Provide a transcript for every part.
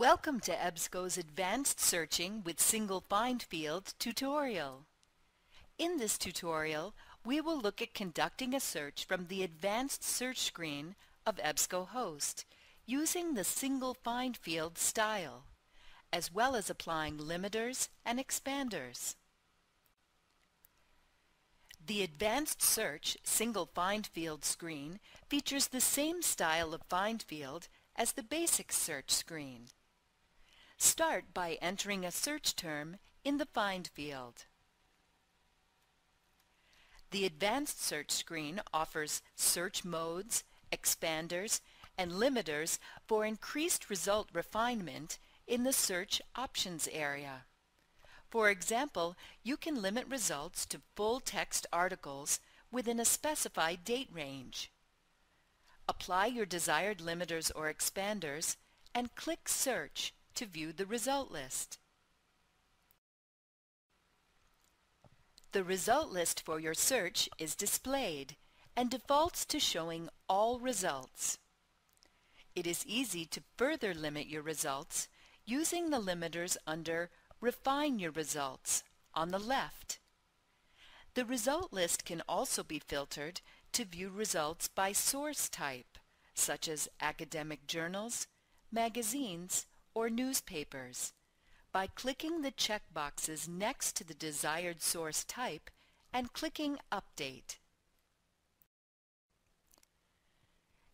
Welcome to EBSCO's Advanced Searching with Single Find Field tutorial. In this tutorial, we will look at conducting a search from the Advanced Search screen of EBSCOhost using the Single Find Field style, as well as applying limiters and expanders. The Advanced Search Single Find Field screen features the same style of find field as the basic search screen. Start by entering a search term in the Find field. The Advanced Search screen offers search modes, expanders, and limiters for increased result refinement in the Search Options area. For example, you can limit results to full-text articles within a specified date range. Apply your desired limiters or expanders and click Search to view the result list. The result list for your search is displayed and defaults to showing all results. It is easy to further limit your results using the limiters under Refine your results on the left. The result list can also be filtered to view results by source type, such as academic journals, magazines, or newspapers by clicking the checkboxes next to the desired source type and clicking Update.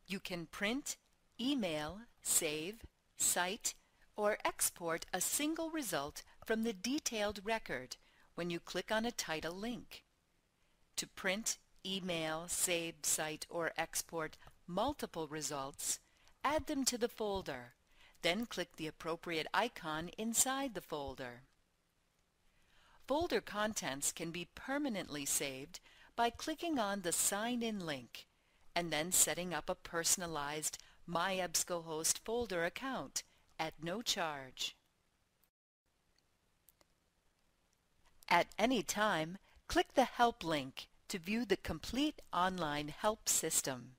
You can print, email, save, cite, or export a single result from the detailed record when you click on a title link. To print, email, save, cite, or export multiple results, add them to the folder then click the appropriate icon inside the folder. Folder contents can be permanently saved by clicking on the Sign In link and then setting up a personalized My EBSCOhost folder account at no charge. At any time, click the Help link to view the complete online help system.